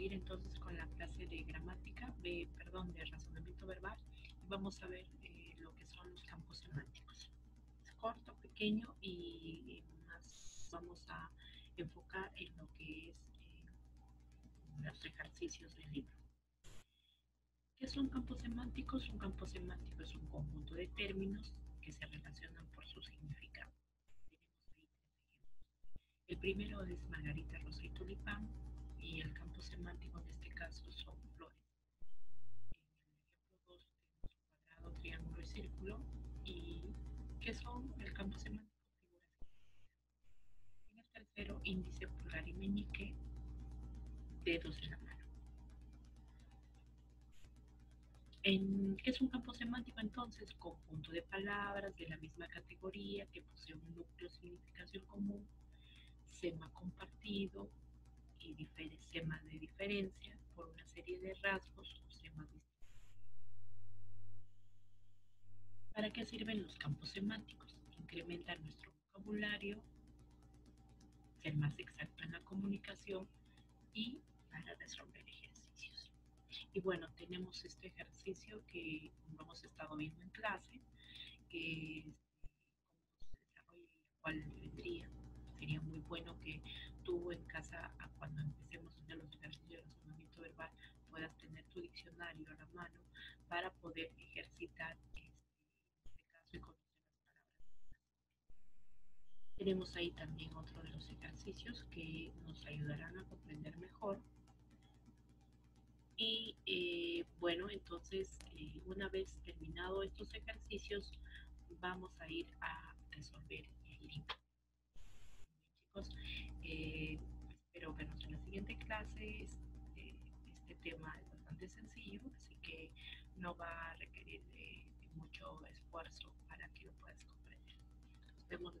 seguir entonces con la clase de gramática, de, perdón, de razonamiento verbal y vamos a ver eh, lo que son los campos semánticos. Es corto, pequeño y más vamos a enfocar en lo que es eh, los ejercicios del libro. ¿Qué son campos semánticos? Un campo semántico es un conjunto de términos que se relacionan por su significado. El primero es Margarita Rosa y Tulipán y el campo semántico en este caso son flores. En el ejemplo 2 tenemos cuadrado, triángulo y círculo. ¿Y qué son el campo semántico? En el tercero, índice, pulgar y meñique, dedos de la mano. En, ¿Qué es un campo semántico entonces? Conjunto de palabras de la misma categoría que posee un núcleo de significación común sema compartido y sema de diferencia por una serie de rasgos o semas distintos. ¿Para qué sirven los campos semánticos? Incrementar nuestro vocabulario, ser más exacto en la comunicación y para resolver ejercicios. Y bueno, tenemos este ejercicio que hemos estado viendo en clase, que es cómo se desarrolla y cuál vendría sería muy bueno que tú en casa, cuando empecemos hacer los ejercicios de razonamiento verbal, puedas tener tu diccionario a la mano para poder ejercitar este, este caso y conocer las palabras. Tenemos ahí también otro de los ejercicios que nos ayudarán a comprender mejor. Y eh, bueno, entonces eh, una vez terminado estos ejercicios, vamos a ir a resolver el libro. Eh, espero vernos en la siguiente clase. Este, tema es bastante sencillo, así que no va a requerir de, mucho esfuerzo para que lo puedas comprender. Vemos